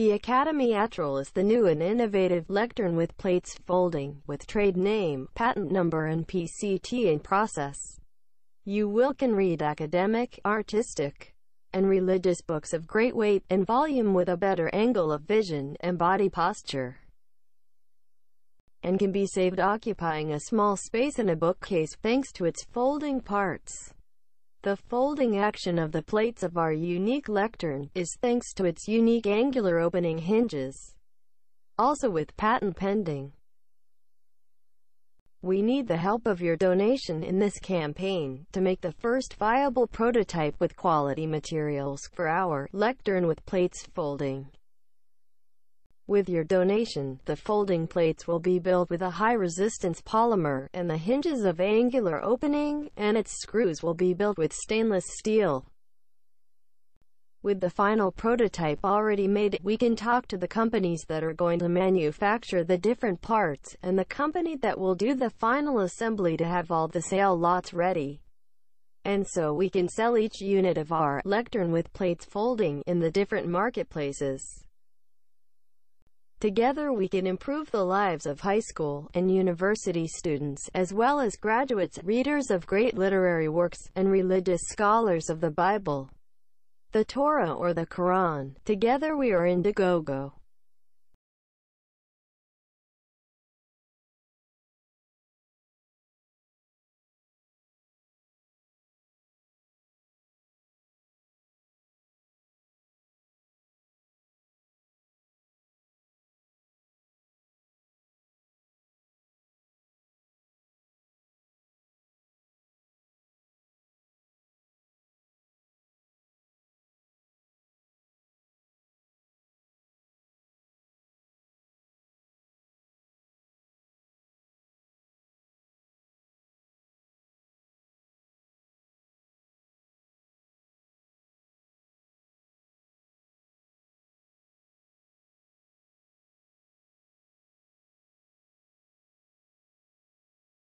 The Academy Atril is the new and innovative lectern with plates folding, with trade name, patent number and PCT in process. You will can read academic, artistic, and religious books of great weight and volume with a better angle of vision and body posture and can be saved occupying a small space in a bookcase thanks to its folding parts. The folding action of the plates of our unique lectern is thanks to its unique angular opening hinges. Also with patent pending. We need the help of your donation in this campaign to make the first viable prototype with quality materials for our lectern with plates folding. With your donation, the folding plates will be built with a high-resistance polymer, and the hinges of angular opening, and its screws will be built with stainless steel. With the final prototype already made, we can talk to the companies that are going to manufacture the different parts, and the company that will do the final assembly to have all the sale lots ready. And so we can sell each unit of our lectern with plates folding in the different marketplaces. Together we can improve the lives of high school and university students, as well as graduates, readers of great literary works, and religious scholars of the Bible, the Torah or the Quran. Together we are Indiegogo.